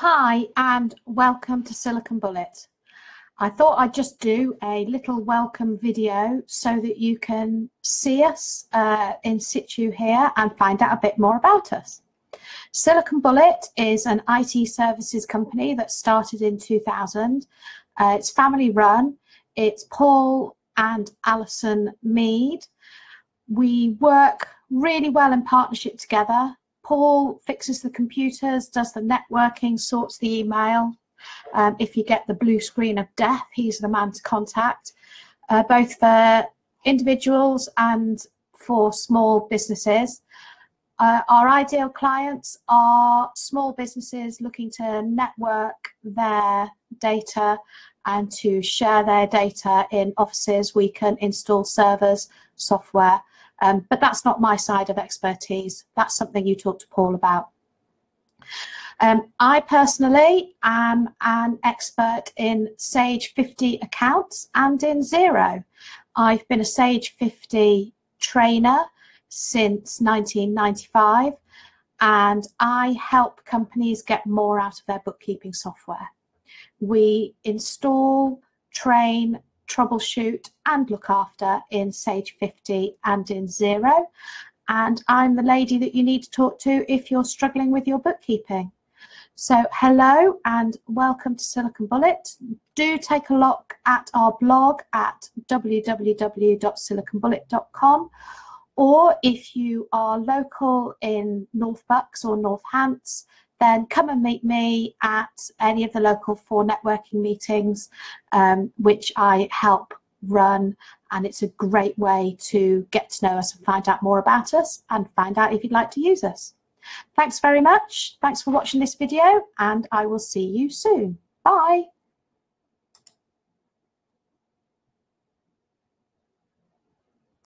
Hi, and welcome to Silicon Bullet. I thought I'd just do a little welcome video so that you can see us uh, in situ here and find out a bit more about us. Silicon Bullet is an IT services company that started in 2000. Uh, it's family run. It's Paul and Alison Mead. We work really well in partnership together. Paul fixes the computers, does the networking, sorts the email. Um, if you get the blue screen of death, he's the man to contact, uh, both for individuals and for small businesses. Uh, our ideal clients are small businesses looking to network their data and to share their data in offices. We can install servers, software, um, but that's not my side of expertise. That's something you talk to Paul about. Um, I personally am an expert in Sage 50 accounts and in Xero. I've been a Sage 50 trainer since 1995 and I help companies get more out of their bookkeeping software. We install, train, troubleshoot and look after in Sage 50 and in Xero. And I'm the lady that you need to talk to if you're struggling with your bookkeeping. So hello and welcome to Silicon Bullet. Do take a look at our blog at www.siliconbullet.com or if you are local in North Bucks or North Hants, then come and meet me at any of the local 4Networking meetings, um, which I help run. And it's a great way to get to know us and find out more about us and find out if you'd like to use us. Thanks very much. Thanks for watching this video and I will see you soon. Bye.